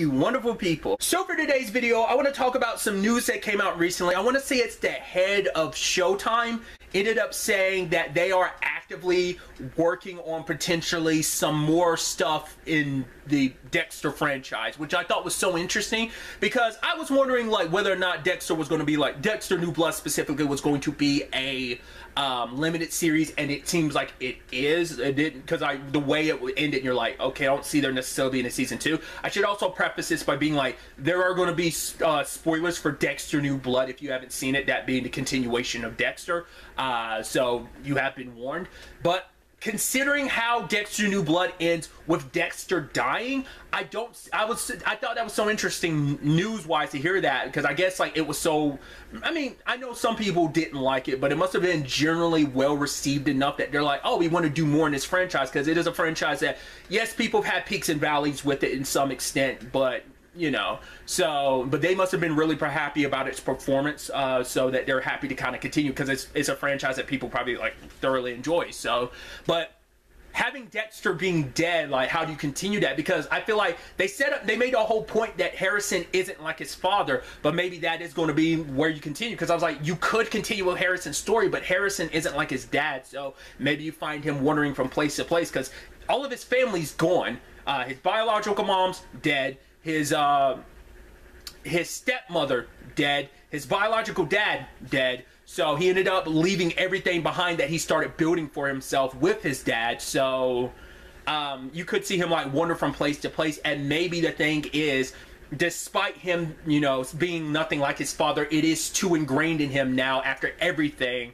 you wonderful people? So for today's video, I want to talk about some news that came out recently. I want to say it's the head of Showtime ended up saying that they are actively working on potentially some more stuff in the Dexter franchise, which I thought was so interesting because I was wondering like whether or not Dexter was going to be like Dexter New Blood specifically was going to be a um, limited series, and it seems like it is. It didn't because I the way it would ended, and you're like, okay, I don't see there necessarily being a season two. I should also preface this by being like, there are going to be uh, spoilers for Dexter New Blood if you haven't seen it. That being the continuation of Dexter. Uh, so you have been warned. But considering how Dexter New Blood ends with Dexter dying, I don't. I was. I thought that was so interesting news wise to hear that because I guess like it was so. I mean, I know some people didn't like it, but it must have been generally well received enough that they're like, oh, we want to do more in this franchise because it is a franchise that yes, people have had peaks and valleys with it in some extent, but you know so but they must have been really happy about its performance uh, so that they're happy to kind of continue because it's, it's a franchise that people probably like thoroughly enjoy so but having Dexter being dead, like how do you continue that? Because I feel like they set up, they made a whole point that Harrison isn't like his father, but maybe that is going to be where you continue. Because I was like, you could continue with Harrison's story, but Harrison isn't like his dad, so maybe you find him wandering from place to place because all of his family's gone. Uh, his biological mom's dead his uh, his stepmother dead, his biological dad dead. So he ended up leaving everything behind that he started building for himself with his dad. So um, you could see him like wander from place to place. And maybe the thing is, despite him, you know, being nothing like his father, it is too ingrained in him now after everything,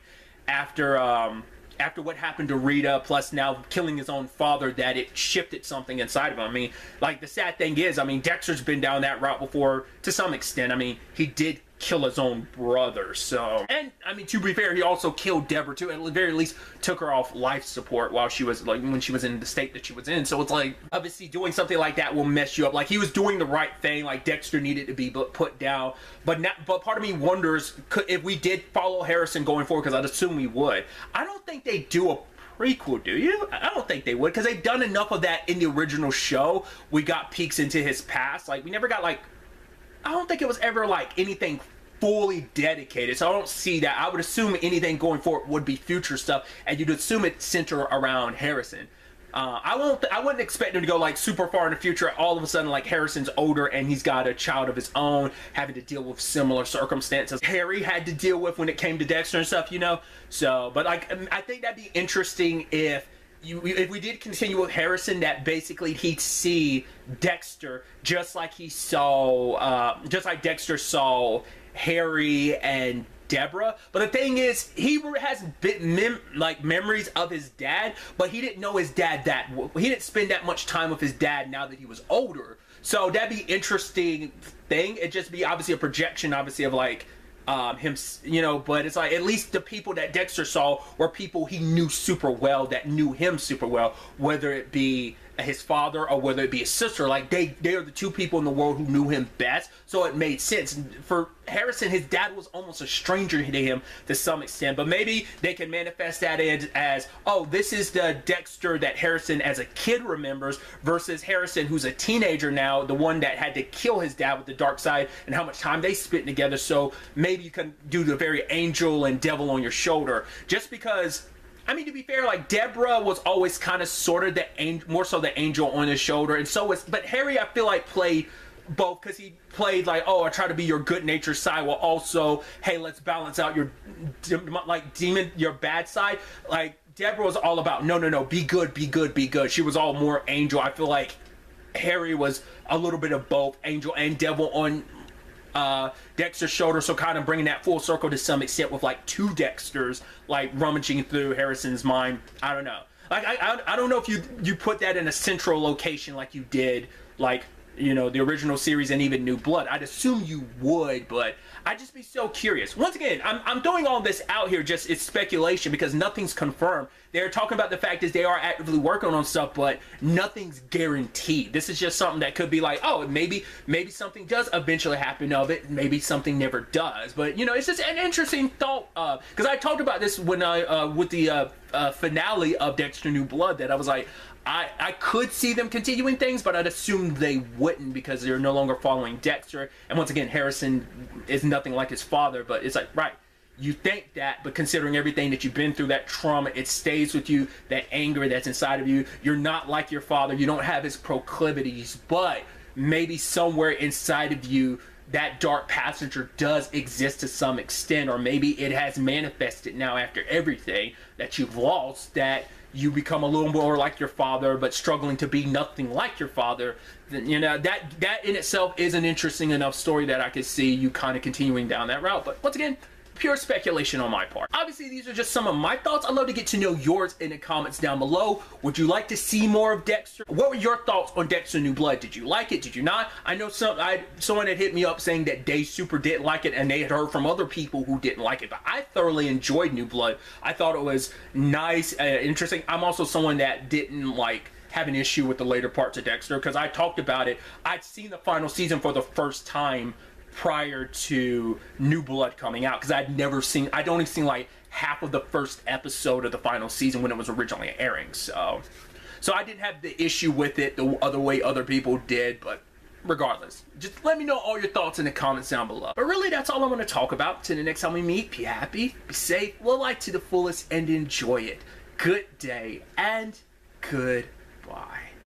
after um, after what happened to Rita, plus now killing his own father, that it shifted something inside of him. I mean, like the sad thing is, I mean, Dexter's been down that route before to some extent. I mean, he did kill his own brother. So, and I mean, to be fair, he also killed Deborah too. At the very least, took her off life support while she was like when she was in the state that she was in. So it's like obviously doing something like that will mess you up. Like he was doing the right thing. Like Dexter needed to be put down. But not, but part of me wonders could, if we did follow Harrison going forward, because I'd assume we would. I don't think they do a prequel, do you? I don't think they would, because they've done enough of that in the original show. We got peeks into his past. Like, we never got, like, I don't think it was ever like anything fully dedicated. So I don't see that. I would assume anything going forward would be future stuff, and you'd assume it center around Harrison. Uh, I won't. I wouldn't expect him to go like super far in the future. All of a sudden, like Harrison's older and he's got a child of his own, having to deal with similar circumstances Harry had to deal with when it came to Dexter and stuff. You know. So, but like, I think that'd be interesting if you, if we did continue with Harrison, that basically he'd see Dexter just like he saw, uh, just like Dexter saw Harry and Deborah. But the thing is, he has bit mem- like memories of his dad, but he didn't know his dad that he didn't spend that much time with his dad now that he was older. So that'd be interesting thing. It'd just be obviously a projection, obviously of like um, him, you know, but it's like at least the people that Dexter saw were people he knew super well that knew him super well, whether it be his father or whether it be his sister. Like they, they are the two people in the world who knew him best, so it made sense. For Harrison, his dad was almost a stranger to him to some extent, but maybe they can manifest that as, as oh, this is the Dexter that Harrison as a kid remembers versus Harrison who's a teenager now, the one that had to kill his dad with the dark side and how much time they spent together. So maybe you can do the very angel and devil on your shoulder just because I mean, to be fair, like Deborah was always kind of sort of the angel, more so the angel on his shoulder, and so was. But Harry, I feel like played both because he played like, oh, I try to be your good natured side, while also, hey, let's balance out your like demon, your bad side. Like Deborah was all about, no, no, no, be good, be good, be good. She was all more angel. I feel like Harry was a little bit of both angel and devil on uh, Dexter's shoulder, so kind of bringing that full circle to some extent with like two Dexters, like rummaging through Harrison's mind. I don't know. Like I, I, I don't know if you you put that in a central location like you did like you know the original series and even New Blood. I'd assume you would, but I'd just be so curious. Once again, I'm, I'm throwing all this out here just it's speculation because nothing's confirmed. They're talking about the fact is they are actively working on stuff, but nothing's guaranteed. This is just something that could be like, oh, maybe maybe something does eventually happen of it. Maybe something never does. But you know, it's just an interesting thought because uh, I talked about this when I uh, with the uh, uh, finale of Dexter New Blood that I was like, I, I could see them continuing things, but I'd assume they wouldn't because they're no longer following Dexter. And once again, Harrison is nothing like his father, but it's like, right, you think that, but considering everything that you've been through, that trauma, it stays with you, that anger that's inside of you. You're not like your father, you don't have his proclivities, but maybe somewhere inside of you, that dark passenger does exist to some extent, or maybe it has manifested now after everything that you've lost that you become a little more like your father, but struggling to be nothing like your father, you know that that in itself is an interesting enough story that I could see you kind of continuing down that route. But once again, pure speculation on my part. Obviously, these are just some of my thoughts. I'd love to get to know yours in the comments down below. Would you like to see more of Dexter? What were your thoughts on Dexter New Blood? Did you like it? Did you not? I know some I someone had hit me up saying that they super didn't like it and they had heard from other people who didn't like it, but I thoroughly enjoyed New Blood. I thought it was nice, uh, interesting. I'm also someone that didn't like have an issue with the later parts of Dexter because I talked about it. I'd seen the final season for the first time prior to New Blood coming out because I'd never seen, I'd only seen like half of the first episode of the final season when it was originally airing. So, so I didn't have the issue with it the other way other people did, but regardless, just let me know all your thoughts in the comments down below. But really, that's all I'm going to talk about. Till the next time we meet, be happy, be safe, live life to the fullest, and enjoy it. Good day and goodbye.